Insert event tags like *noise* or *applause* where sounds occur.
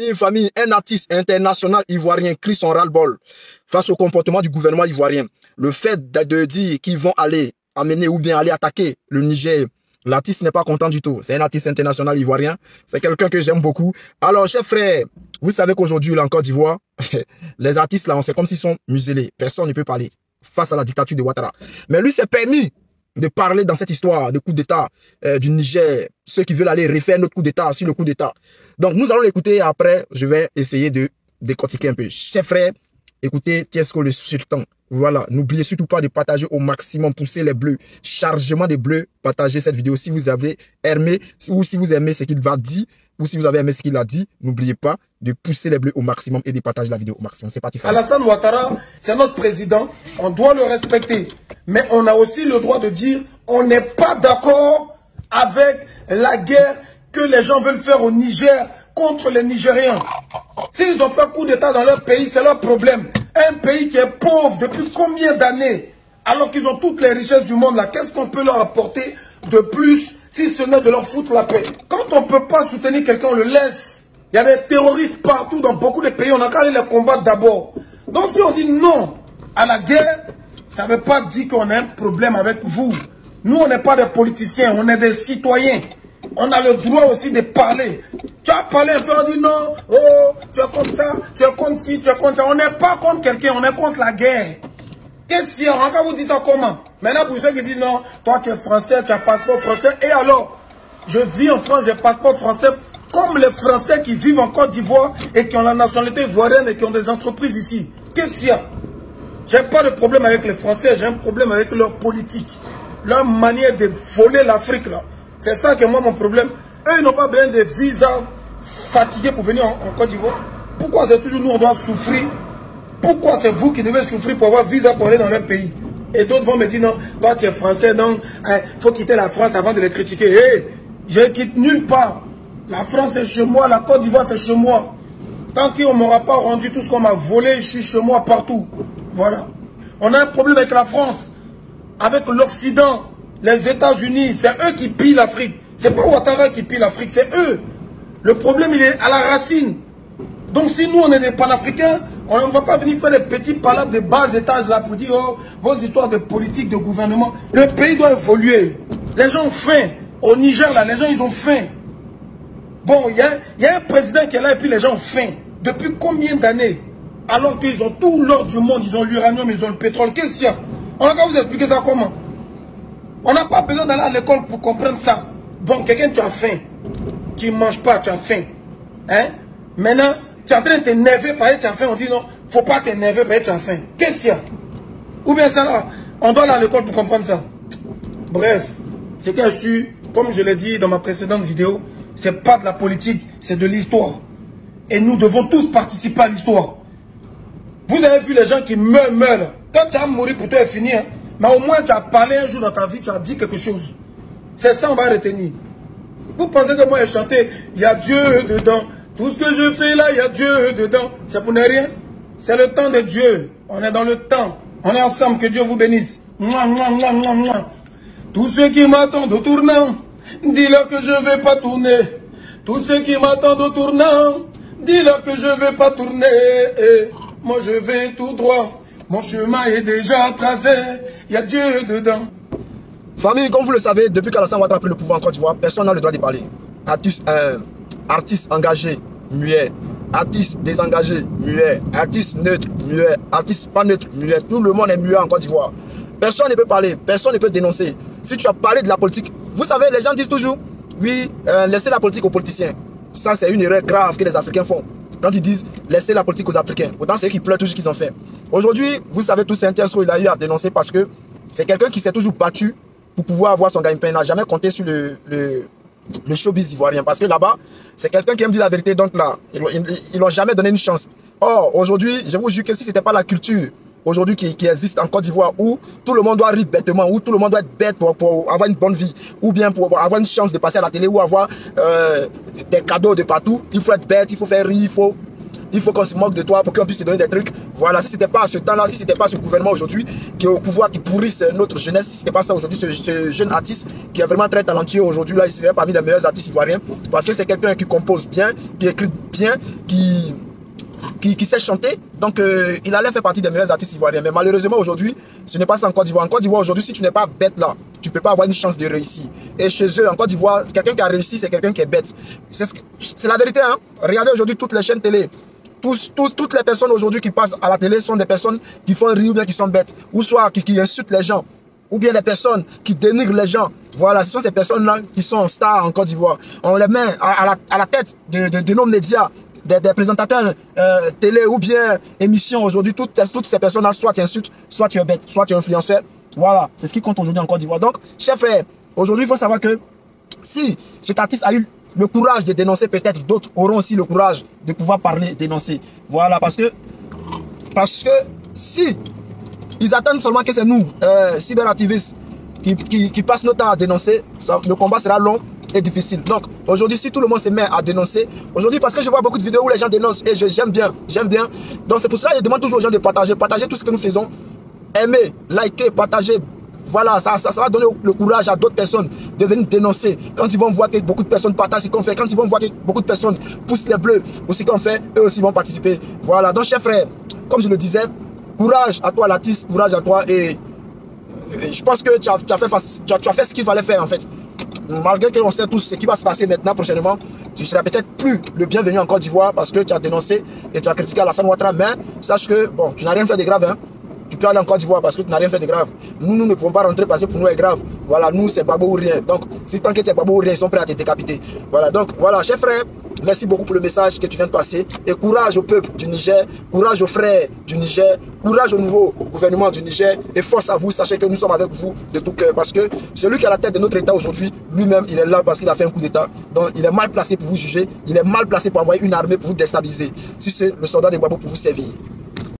Une famille, un artiste international ivoirien crie son ras-le-bol face au comportement du gouvernement ivoirien. Le fait de dire qu'ils vont aller amener ou bien aller attaquer le Niger, l'artiste n'est pas content du tout. C'est un artiste international ivoirien. C'est quelqu'un que j'aime beaucoup. Alors, chers frères, vous savez qu'aujourd'hui, là, en Côte d'Ivoire, *laughs* les artistes, là, on sait comme s'ils sont muselés. Personne ne peut parler face à la dictature de Ouattara. Mais lui s'est permis de parler dans cette histoire de coup d'État euh, du Niger, ceux qui veulent aller refaire notre coup d'État sur le coup d'État. Donc nous allons l'écouter après, je vais essayer de décortiquer un peu. Chers frères, écoutez Tiesco le Sultan. Voilà, n'oubliez surtout pas de partager au maximum, pousser les bleus, chargement des bleus, partagez cette vidéo si vous avez aimé, ou si vous aimez ce qu'il va dire, ou si vous avez aimé ce qu'il a dit, n'oubliez pas de pousser les bleus au maximum et de partager la vidéo au maximum. C'est parti. Alassane Ouattara, c'est notre président, on doit le respecter. Mais on a aussi le droit de dire, on n'est pas d'accord avec la guerre que les gens veulent faire au Niger contre les Nigériens. S'ils ont fait coup d'État dans leur pays, c'est leur problème. Un pays qui est pauvre depuis combien d'années Alors qu'ils ont toutes les richesses du monde là, qu'est-ce qu'on peut leur apporter de plus si ce n'est de leur foutre la paix? Quand on ne peut pas soutenir quelqu'un, on le laisse. Il y a des terroristes partout dans beaucoup de pays, on a qu'à aller les combattre d'abord. Donc si on dit non à la guerre, ça ne veut pas dire qu'on a un problème avec vous. Nous, on n'est pas des politiciens, on est des citoyens. On a le droit aussi de parler. Tu as parlé un peu, on dit non, oh, tu es comme ça, tu es comme ci, tu es comme ça. On n'est pas contre quelqu'un, on est contre la guerre. Qu'est-ce qu'il y a? Va vous dire ça comment Maintenant, pour ceux qui disent non, toi tu es français, tu as passeport français, et alors? Je vis en France, j'ai passeport français, comme les Français qui vivent en Côte d'Ivoire et qui ont la nationalité ivoirienne et qui ont des entreprises ici. Qu'est-ce qu'il y a? J'ai pas de problème avec les Français, j'ai un problème avec leur politique, leur manière de voler l'Afrique là. C'est ça qui est moi mon problème. Eux, ils n'ont pas besoin de visa fatigués pour venir en, Côte d'Ivoire. Pourquoi c'est toujours nous, on doit souffrir? Pourquoi c'est vous qui devez souffrir pour avoir visa pour aller dans leur pays? Et d'autres vont me dire, non, toi tu es français, donc il hein, faut quitter la France avant de les critiquer. Hé, je ne quitte nulle part. La France c'est chez moi, la Côte d'Ivoire c'est chez moi. Tant qu'on ne m'aura pas rendu tout ce qu'on m'a volé, je suis chez moi partout. Voilà. On a un problème avec la France, avec l'Occident, les États-Unis, c'est eux qui pillent l'Afrique. C'est pas Ouattara qui pille l'Afrique, c'est eux. Le problème, il est à la racine. Donc si nous, on est des panafricains, on ne va pas venir faire des petits palabres de bas étages là pour dire oh, vos histoires de politique, de gouvernement. Le pays doit évoluer. Les gens ont faim. Au Niger, là, les gens, ils ont faim. Bon, il y, y a, un président qui est là et puis les gens ont faim. Depuis combien d'années? Alors qu'ils ont tout l'or du monde, ils ont l'uranium, ils ont le pétrole. Qu'est-ce qu'il y a? On va vous expliquer ça comment? On n'a pas besoin d'aller à l'école pour comprendre ça. Bon, quelqu'un, tu as faim. Tu ne manges pas, tu as faim. Hein? Maintenant, tu es en train de t'énerver parce que tu as faim. On dit non, il ne faut pas t'énerver parce que tu as faim. Qu'est-ce qu'il y a? Ou bien ça là, on doit aller à l'école pour comprendre ça. Bref, c'est qu'un su, comme je l'ai dit dans ma précédente vidéo, c'est pas de la politique, c'est de l'histoire. Et nous devons tous participer à l'histoire. Vous avez vu les gens qui meurent, meurent. Quand tu as mouru pour toi, c'est fini. Hein. Mais au moins, tu as parlé un jour dans ta vie, tu as dit quelque chose. C'est ça, on va retenir. Vous pensez que moi, j'ai chanté, il y a Dieu dedans. Tout ce que je fais là, il y a Dieu dedans. C'est pour ne rien. C'est le temps de Dieu. On est dans le temps. On est ensemble. Que Dieu vous bénisse. Tous ceux qui m'attendent au tournant, dis-leur que je ne vais pas tourner. Tous ceux qui m'attendent au tournant, dis-leur que je ne vais pas tourner. moi, je vais tout droit. Mon chemin est déjà tracé. Il y a Dieu dedans. Famille, comme vous le savez, depuis qu'Alassane Ouattara a pris le pouvoir en Côte d'Ivoire, personne n'a le droit de parler. Artiste, euh, artiste engagé, muet. Artiste désengagé, muet. Artiste neutre, muet. Artiste pas neutre, muet. Tout le monde est muet en Côte d'Ivoire. Personne ne peut parler, personne ne peut dénoncer. Si tu as parlé de la politique, vous savez, les gens disent toujours, oui, euh, laissez la politique aux politiciens. Ça, c'est une erreur grave que les Africains font. Quand ils disent, laissez la politique aux Africains. Autant c'est eux qui pleurent tout ce qu'ils ont fait. Aujourd'hui, vous savez, c'est un il a eu à dénoncer parce que c'est quelqu'un qui s'est toujours battu pour pouvoir avoir son gagne-pain. Il n'a jamais compté sur le, le, le showbiz ivoirien. Parce que là-bas, c'est quelqu'un qui aime dire la vérité. Donc là, ils n'ont jamais donné une chance. Or, aujourd'hui, je vous jure que si ce n'était pas la culture aujourd'hui qui, qui, existe en Côte d'Ivoire où tout le monde doit rire bêtement, où tout le monde doit être bête pour, pour, avoir une bonne vie, ou bien pour avoir une chance de passer à la télé, ou avoir euh, des cadeaux de partout. Il faut être bête, il faut faire rire, il faut... il faut qu'on se moque de toi pour qu'on puisse te donner des trucs. Voilà, si c'était pas ce temps-là, si c'était pas ce gouvernement aujourd'hui qui est au pouvoir, qui pourrisse notre jeunesse, si c'était pas ça aujourd'hui, ce, jeune artiste qui est vraiment très talentueux aujourd'hui, là, il serait parmi les meilleurs artistes ivoiriens parce que c'est quelqu'un qui compose bien, qui écrit bien, qui qui, sait chanter. Donc, euh, il allait faire partie des meilleurs artistes ivoiriens. Mais malheureusement, aujourd'hui, ce n'est pas ça en Côte d'Ivoire. En Côte d'Ivoire, aujourd'hui, si tu n'es pas bête là, tu ne peux pas avoir une chance de réussir. Et chez eux, en Côte d'Ivoire, quelqu'un qui a réussi, c'est quelqu'un qui est bête. C'est la vérité. Hein? Regardez aujourd'hui toutes les chaînes télé. Tous, tous, toutes les personnes aujourd'hui qui passent à la télé sont des personnes qui font rire ou bien qui sont bêtes. Ou soit qui, insultent les gens. Ou bien des personnes qui dénigrent les gens. Voilà, ce sont ces personnes-là qui sont stars en Côte d'Ivoire. On les met à, la, à la, tête de, de nos médias des, présentateurs euh, télé ou bien émissions aujourd'hui, toutes, toutes ces personnes-là, soit tu insultes, soit tu es bête, soit tu es influenceur. Voilà, c'est ce qui compte aujourd'hui en Côte d'Ivoire. Donc, chers frères, aujourd'hui, il faut savoir que si cet artiste a eu le courage de dénoncer, peut-être d'autres auront aussi le courage de pouvoir parler, dénoncer. Voilà, parce que, parce que si ils attendent seulement que c'est nous, euh, cyberactivistes, qui, qui, passent notre temps à dénoncer, le combat sera long est difficile. Donc, aujourd'hui, si tout le monde se met à dénoncer, aujourd'hui, parce que je vois beaucoup de vidéos où les gens dénoncent et j'aime bien, j'aime bien. Donc, c'est pour cela que je demande toujours aux gens de partager, partager tout ce que nous faisons. Aimer, liker, partager. Voilà, ça, ça, va donner le courage à d'autres personnes de venir dénoncer. Quand ils vont voir que beaucoup de personnes partagent ce qu'on fait, quand ils vont voir que beaucoup de personnes poussent les bleus pour ce qu'on fait, eux aussi vont participer. Voilà, donc, chers frères, comme je le disais, courage à toi, l'artiste, courage à toi et je pense que tu as, tu fait, tu as fait ce qu'il fallait faire en fait malgré qu'on sait tous ce qui va se passer maintenant, prochainement, tu seras peut-être plus le bienvenu en Côte d'Ivoire parce que tu as dénoncé et tu as critiqué Alassane Ouattara. Mais sache que, bon, tu n'as rien fait de grave. Hein. Tu peux aller en Côte d'Ivoire parce que tu n'as rien fait de grave. Nous, nous ne pouvons pas rentrer parce que pour nous, est grave. Voilà, nous, c'est Babo ou rien. Donc, si tant que es Babo ou rien, ils sont prêts à te décapiter. Voilà, donc, voilà, chers frères, Merci beaucoup pour le message que tu viens de passer. Et courage au peuple du Niger, courage aux frères du Niger, courage au nouveau gouvernement du Niger. Et force à vous, sachez que nous sommes avec vous de tout cœur. Parce que celui qui est à la tête de notre État aujourd'hui, lui-même, il est là parce qu'il a fait un coup d'État. Donc il est mal placé pour vous juger. Il est mal placé pour envoyer une armée pour vous déstabiliser. Si c'est le soldat de Babo pour vous servir.